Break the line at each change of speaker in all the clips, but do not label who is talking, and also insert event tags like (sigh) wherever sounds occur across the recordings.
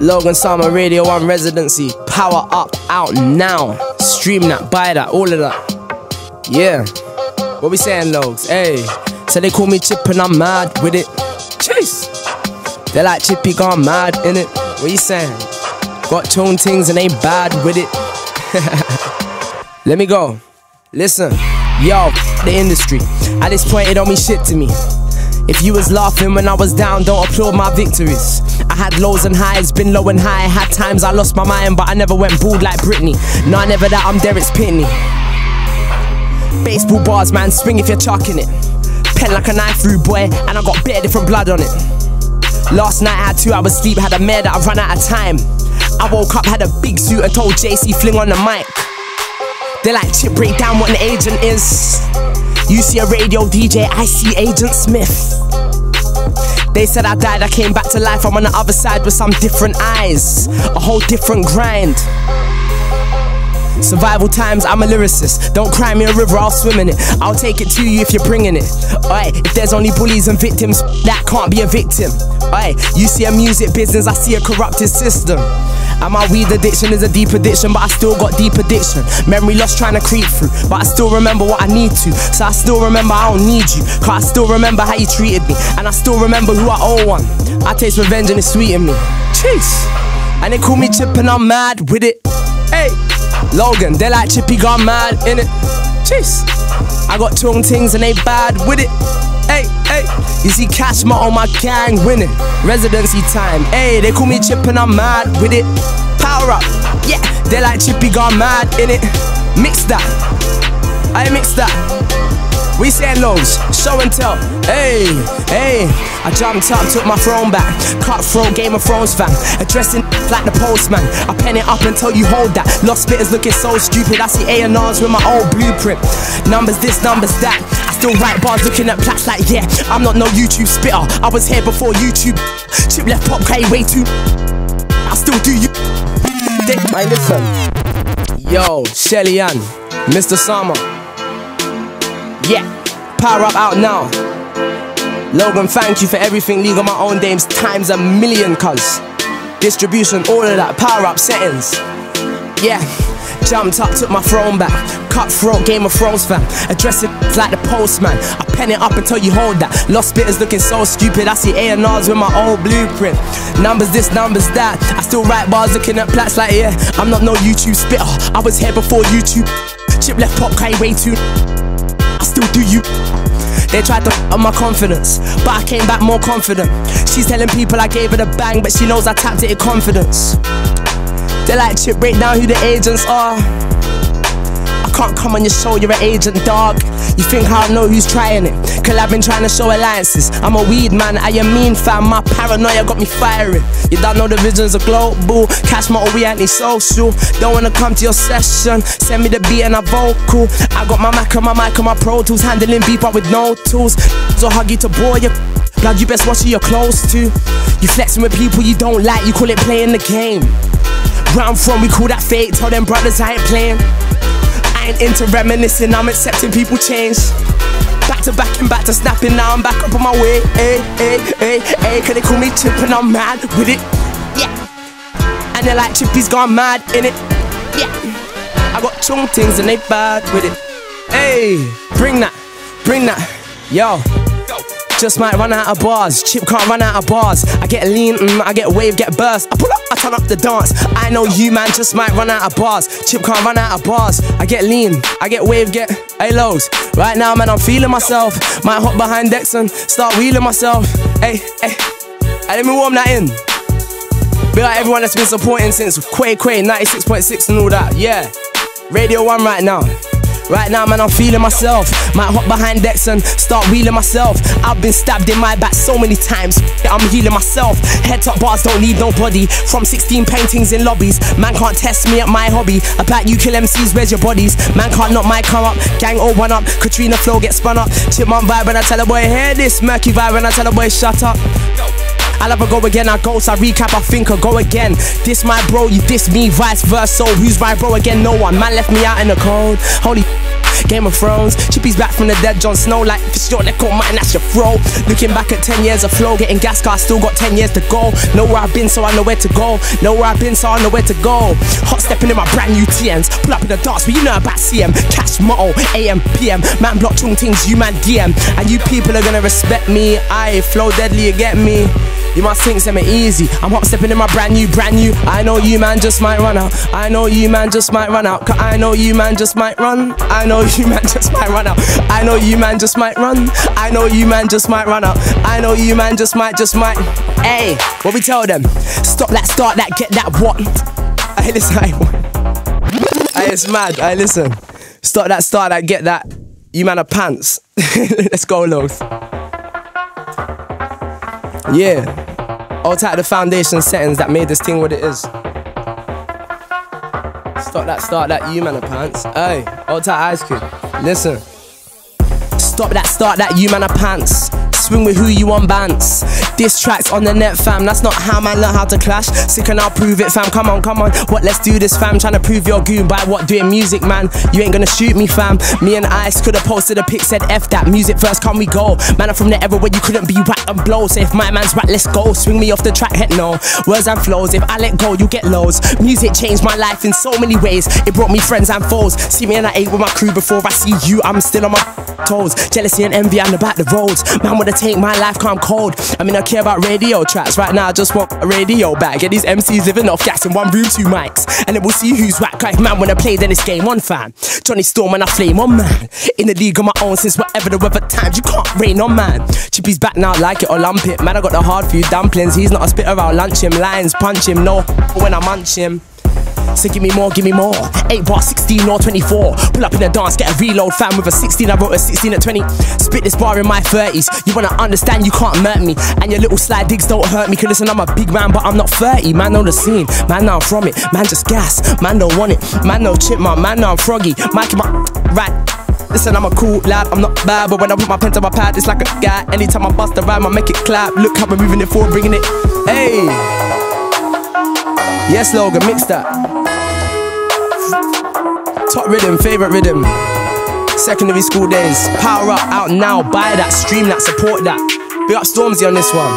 Logan Sama Radio 1 residency. Power up, out now. Stream that, buy that, all of that. Yeah. What we saying, Logs? Hey. So they call me Chip and I'm mad with it. Chase. They like Chippy gone mad in it. What you saying? Got tone things and they bad with it. (laughs) Let me go. Listen. Yo, the industry. At this point, it don't mean shit to me. If you was laughing when I was down, don't applaud my victories. I had lows and highs, been low and high. Had times I lost my mind, but I never went bald like Britney. No, never that, I'm Derek's Pitney. Baseball bars, man, swing if you're chucking it. Pen like a knife through, boy, and I got bare different blood on it. Last night I had two hours sleep, had a mare that I ran out of time. I woke up, had a big suit, and told JC fling on the mic. They like chip break down what an agent is. You see a radio DJ, I see Agent Smith. They said I died, I came back to life. I'm on the other side with some different eyes, a whole different grind. Survival times, I'm a lyricist. Don't cry me a river, I'll swim in it. I'll take it to you if you're bringing it. Alright, if there's only bullies and victims, that can't be a victim. Alright, you see a music business, I see a corrupted system. And my weed addiction is a deep addiction, but I still got deep addiction. Memory lost trying to creep through, but I still remember what I need to. So I still remember I don't need you, cause I still remember how you treated me. And I still remember who I owe one. I taste revenge and it's sweet in me. Chase. And they call me Chip and I'm mad with it. Hey, Logan, they like Chippy gone mad in it. Chase. I got tongue things and they bad with it. Hey, hey, you see Cashma on my gang winning. Residency time. Hey, they call me Chip and I'm mad with it. Power up. Yeah, they like Chippy gone mad in it. Mix that. I mix that. We saying lows, show and tell. Hey, hey, I jumped up, took my throne back. Cutthroat Game of Thrones fan. Addressing like the postman. I pen it up until you hold that. Lost spitters looking so stupid. I see A&Rs with my old blueprint. Numbers this, numbers that. Still write bars looking at plats like, yeah, I'm not no YouTube spitter. I was here before YouTube. Chip left pop K way too. I still do you. I listen. Yo, Shelly Ann, Mr. Sama. Yeah, power up out now. Logan, thank you for everything. League on my own names times a million, cuz. Distribution, all of that, power up settings. Yeah, jumped up, took my throne back. Cutthroat Game of Thrones fan. Address it like the postman. I pen it up until you hold that. Lost spitters looking so stupid. I see A&Rs with my old blueprint. Numbers this, numbers that. I still write bars looking at plats like, yeah, I'm not no YouTube spitter. I was here before YouTube. Chip left pop K way too. I still do you. They tried to on my confidence, but I came back more confident. She's telling people I gave her the bang, but she knows I tapped it in confidence. They like Chip break down who the agents are. I can't come on your show, you're an agent, dog. You think I know who's trying it? Cause I've been trying to show alliances. I'm a weed man, I am mean fam. My paranoia got me firing. You don't know the visions are global. Cash my we ain't social. Don't wanna come to your session. Send me the beat and a vocal. I got my mic and my mic and my pro tools. Handling beef up with no tools. So huggy to boy you. Blood, you best watch who you're close to. You flexing with people you don't like, you call it playing the game. I'm from, we call that fake. Tell them brothers I ain't playing. I ain't into reminiscing, I'm accepting people change. Back to back and back to snapping, now I'm back up on my way. Hey, hey, hey, hey, can they call me Chip and I'm mad with it? Yeah. And they're like Chippy's gone mad in it. Yeah. I got chung things and they bad with it. Hey, bring that, bring that. Yo. Just might run out of bars. Chip can't run out of bars. I get lean, mm, I get wave, get burst. I pull up, I turn up the dance. I know you, man, just might run out of bars. Chip can't run out of bars. I get lean, I get wave, get hey lows. Right now, man, I'm feeling myself. Might hop behind decks and start wheeling myself. Hey, hey, hey let me warm that in. Be like everyone that's been supporting since Quay Quay 96.6 and all that. Yeah, Radio 1 right now. Right now, man, I'm feeling myself. Might hop behind decks and start wheeling myself. I've been stabbed in my back so many times. I'm healing myself. Head top bars don't need nobody. From 16 paintings in lobbies. Man can't test me at my hobby. About you kill MCs, where's your bodies? Man can't knock my come up. Gang all one up. Katrina flow get spun up. Chipmunk vibe when I tell a boy, hear this. Murky vibe when I tell a boy, shut up. I'll ever go again, I ghost, I recap, I think I go again. This my bro, you diss me, vice versa. Who's my bro again? No one. Man left me out in the cold. Holy Game of Thrones. Chippy's back from the dead, Jon Snow. Like, if it's your neck or mine, that's your throw. Looking back at 10 years of flow, getting gas car, still got 10 years to go. Know where I've been, so I know where to go. Know where I've been, so I know where to go. Hot stepping in my brand new TNs. Pull up in the dance, but you know about CM. Cash motto, AM, PM. Man block chung things, you man DM. And you people are gonna respect me. I flow deadly, you get me. You must think something easy. I'm hot stepping in my brand new, brand new. I know you man just might run out. I know you man just might run out. I know you man just might run. I know you man just might run out. I know you man just might run. I know you man just might run out. I know you man just might, just might. Hey, what we tell them? Stop that, start that, get that what? (laughs) I listen, I, I it's mad. I listen. Start that, start that, get that. You man are pants. (laughs) Let's go, Loth. Yeah. All type of foundation settings that made this thing what it is. Start that, start that, you man of pants. Hey, all type ice cream. Listen. Stop that, start that, you man of pants swing with who you want bants. This track's on the net, fam. That's not how man learn how to clash. Sick and I'll prove it, fam. Come on, come on. What? Let's do this, fam. Trying to prove your goon by what? Doing music, man. You ain't gonna shoot me, fam. Me and Ice could have posted a pic, said F that. Music first, can we go? Man, I'm from the era where you couldn't be whack and blow. So if my man's right, let's go. Swing me off the track, heck no. Words and flows. If I let go, you get lows. Music changed my life in so many ways. It brought me friends and foes. See me and I ate with my crew before I see you. I'm still on my toes. Jealousy and envy, I'm about the roads. Man, wanna take my life, calm cold. I mean, I care about radio tracks. Right now, I just want a radio back. Get these MCs living off gas in one room, two mics. And then we'll see who's whack. If man when I play, then it's game on, fam. Johnny Storm and I flame on, man. In the league on my own since whatever the weather times. You can't rain on, man. Chippy's back now, like it or lump it. Man, I got the hard food dumplings. He's not a spitter, I'll lunch him. Lines, punch him, no, when I munch him. So give me more, give me more. 8 bar 16 or 24. Pull up in the dance, get a reload fan with a 16. I wrote a 16 at 20. Spit this bar in my 30s. You wanna understand, you can't murk me. And your little slide digs don't hurt me. Cause listen, I'm a big man, but I'm not 30. Man, know the scene. Man, now I'm from it. Man, just gas. Man, don't want it. Man, no chipmunk. Man, now I'm froggy. Mike, my right. Listen, I'm a cool lad, I'm not bad, but when I put my pen to my pad, it's like a guy. Anytime I bust a rhyme, I make it clap. Look how we're moving it forward, bringing it. Hey! Yes, Logan, mix that. Top rhythm, favorite rhythm. Secondary school days. Power up, out now, buy that, stream that, support that. Big up Stormzy on this one.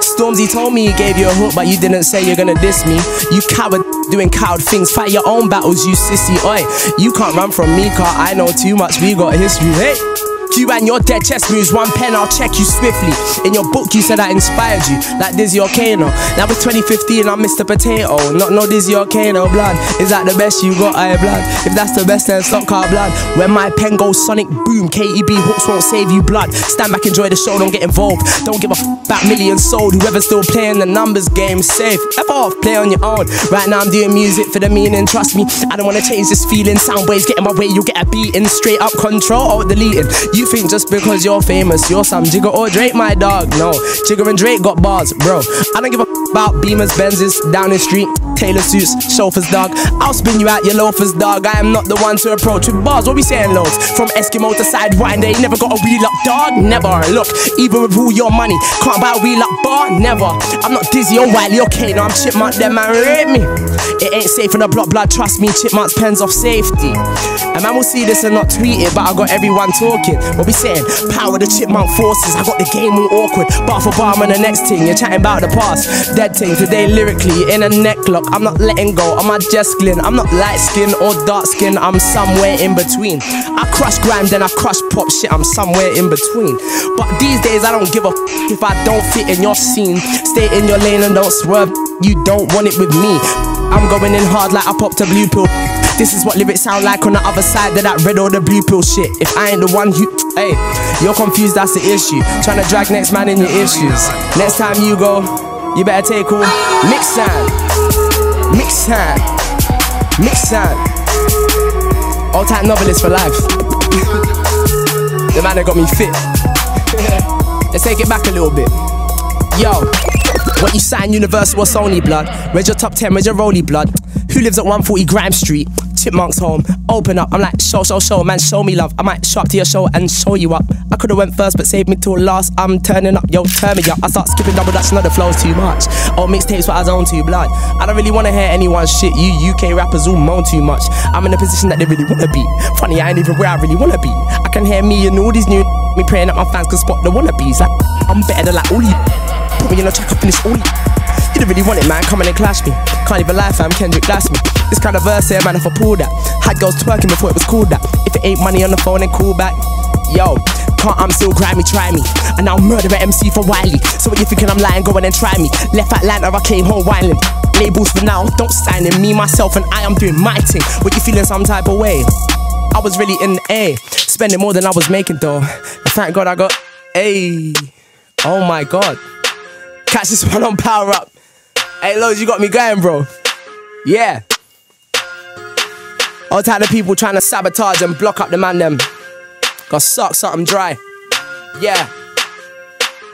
Stormzy told me he gave you a hook, but you didn't say you're gonna diss me. You coward doing coward things, fight your own battles, you sissy. Oi, you can't run from me, car I know too much, we got history. Hey! You and your dead chest moves, one pen, I'll check you swiftly. In your book, you said I inspired you, like Dizzy or Kano. Now it's 2015, I'm Mr. Potato. Not no Dizzy or Kano blood. Is that the best you got? I blood. If that's the best, then stop car blood. When my pen goes sonic boom, KEB hooks won't save you blood. Stand back, enjoy the show, don't get involved. Don't give a f about millions sold. Whoever's still playing the numbers game, safe. F off, play on your own. Right now, I'm doing music for the meaning, trust me. I don't wanna change this feeling. Sound waves get in my way, you'll get a beating. Straight up control, or deleting. You think just because you're famous, you're some Jigga or Drake, my dog. No, Jigga and Drake got bars, bro. I don't give a about Beamers, Benzes, down the street, Taylor suits, chauffeurs, dog. I'll spin you out, your loafers, dog. I am not the one to approach with bars. What we saying, loads? From Eskimo to Sidewinder, you never got a wheel up, dog. Never. Look, even with all your money, can't buy a wheel up bar. Never. I'm not dizzy or Wiley, okay? No, I'm chipmunk, them man rate me. It ain't safe in the block, blood. Trust me, chipmunks pens off safety. And man will see this and not tweet it, but I got everyone talking. What we saying? Power the chipmunk forces. I got the game all awkward. Bar for bar, man, the next thing. You're chatting about the past. Dead thing today, lyrically in a necklock. I'm not letting go. I'm a Jesklin. I'm not light skin or dark skin. I'm somewhere in between. I crush grime, then I crush pop shit. I'm somewhere in between. But these days, I don't give a f if I don't fit in your scene. Stay in your lane and don't swerve. You don't want it with me. I'm going in hard like I popped a blue pill. This is what lyrics sound like on the other side of that red or the blue pill shit. If I ain't the one you, hey, you're confused, that's the issue. Trying to drag next man in your issues. Next time you go, you better take all. Mix sound, mix sound, mix sound. All type novelist for life. (laughs) the man that got me fit. (laughs) Let's take it back a little bit. Yo, what you sign Universal or Sony blood? Where's your top 10? Where's your Rolly blood? Who lives at 140 Grime Street? Chipmunk's home. Open up. I'm like, show, show, show, man, show me love. I might show up to your show and show you up. I could Could've went first, but saved me till last. I'm turning up, yo, turn me up. I start skipping double dutch, not the flow's too much. Old mixtapes, what I zone too blood. I don't really wanna hear anyone's shit. You UK rappers all moan too much. I'm in a position that they really wanna be. Funny, I ain't even where I really wanna be. I can hear me and all these new me praying that my fans can spot the wannabes. Like, I'm better than like all you. Put me in a track, I finish all you. You didn't really want it, man. Come in and clash me. Can't even lie, fam. Kendrick, that's me. This kind of verse here, man, if I pull that. Had girls twerking before it was cool that. If it ain't money on the phone, then call back. Yo, can't, I'm still grimy, try me. And I'll murder an MC for Wiley. So what you thinking I'm lying, go and then try me. Left Atlanta, I came home whining. Labels for now, don't sign in. Me, myself, and I am doing my thing. What you feeling some type of way? I was really in the A, spending more than I was making though. And thank God I got A. Oh my God. Catch this one on power up. Hey, Loads, you got me going, bro. Yeah. All tired of people trying to sabotage and block up the man them. Got suck something dry. Yeah.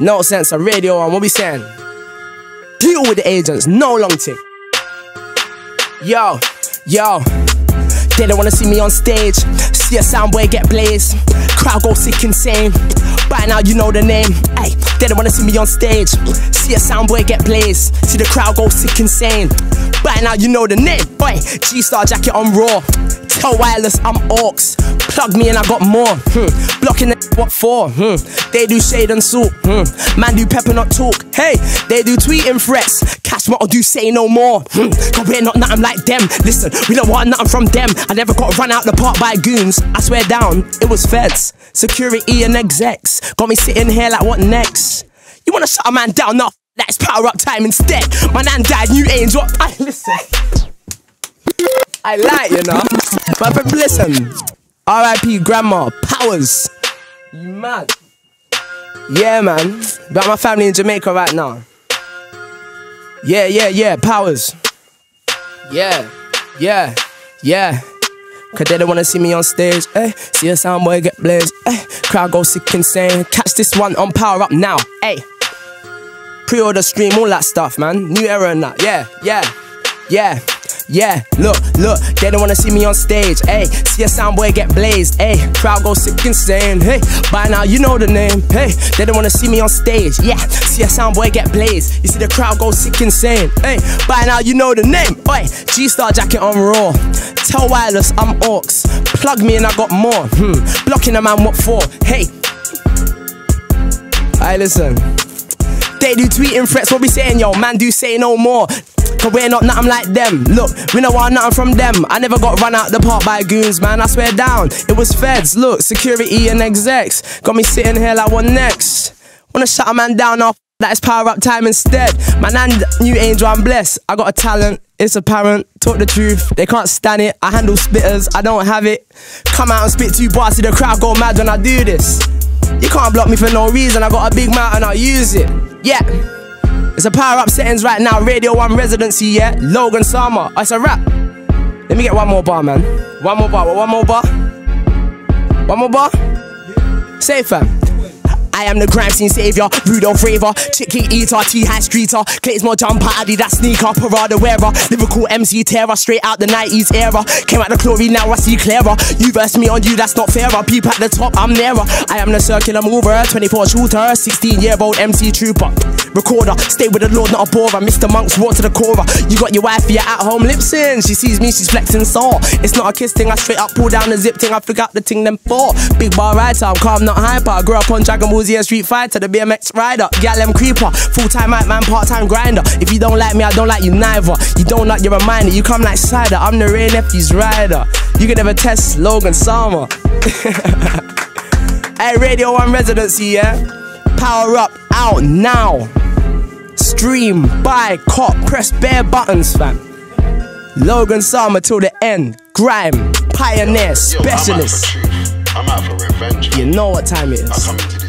No sense of radio on what we saying. Deal with the agents, no long tick. Yo, yo. They don't wanna see me on stage. See a soundboy get blazed. Crowd go sick insane. By now you know the name. Hey, they don't wanna see me on stage. See a soundboy get blazed. See the crowd go sick insane. By now you know the name. Boy, G Star jacket on raw. Tell wireless I'm orcs. Plug me and I got more. Hmm. Blocking the what for? Hmm. They do shade and salt. Hmm. Man do pepper not talk. Hey, they do tweeting threats. Cash what or do say no more. Hmm. Cause we're not nothing like them. Listen, we don't want nothing from them. I never got run out the park by goons. I swear down, it was feds, security and execs. Got me sitting here like what next? You wanna shut a man down? No, that's power up time instead. My nan died, new. What? (laughs) I listen. I like you know. But listen. R.I.P. Grandma Powers. You mad? Yeah, man. Got my family in Jamaica right now. Yeah, yeah, yeah. Powers. Yeah, yeah, yeah. Cause they don't wanna see me on stage. Eh, see a soundboy get blazed. Eh, crowd go sick insane. Catch this one on Power Up now. Hey. Pre-order stream, all that stuff, man. New era and that. Yeah, yeah, yeah. Yeah, look, look, they don't wanna see me on stage. Hey, see a soundboy get blazed. Hey, crowd go sick insane. Hey, by now you know the name. Hey, they don't wanna see me on stage. Yeah, see a soundboy get blazed. You see the crowd go sick insane. Hey, by now you know the name. Oi, G Star jacket on raw. Tell wireless I'm orcs. Plug me and I got more. Hmm, blocking a man what for? Hey. I listen. They do tweeting threats, what we saying, yo? Man, do say no more. Cause we're not nothing like them. Look, we know want nothing from them. I never got run out the park by goons, man. I swear down. It was feds, look, security and execs. Got me sitting here like what next? Wanna shut a man down off that's power up time instead. Man, and new angel, I'm blessed. I got a talent, it's apparent. Talk the truth, they can't stand it. I handle spitters, I don't have it. Come out and spit two bars see the crowd, go mad when I do this. You can't block me for no reason, I got a big mouth and I use it. Yeah. It's a power up settings right now, Radio 1 residency, yeah? Logan Sama. Oh, it's a rap. Let me get one more bar, man. One more bar, one more bar. One more bar. Say fam. I am the crime scene savior, Rudolph Raver, chicken eater, T-high streeter, Clay's more jumper, Adidas sneaker, Prada wearer, lyrical MC terror, straight out the 90s era. Came out the glory, now I see clearer. You verse me on you, that's not fairer. Peep at the top, I'm nearer. I am the circular mover, 24 shooter, 16 year old MC trooper. Recorder, stay with the Lord, not a borer. Mr. Monk's raw to the core. You got your wife, you're at home lip sync. She sees me, she's flexing sore. It's not a kiss thing, I straight up pull down the zip thing. I flick out the thing, them four. Big bar rider, I'm calm, not hyper. I grew up on Dragon Ball Z and Street Fighter, the BMX rider. Gal, them creeper. Full time hype man, part time grinder. If you don't like me, I don't like you neither. You don't like your reminder, you come like cider. I'm the Wray Nephews rider. You can never test Logan Sama. (laughs) hey, Radio 1 residency, yeah? Power up, out now. Stream, buy, cop, press bare buttons, fam. Logan Sama till the end. Grime, pioneer, specialist.
Yo, I'm out for, I'm out for revenge.
You know what time it is.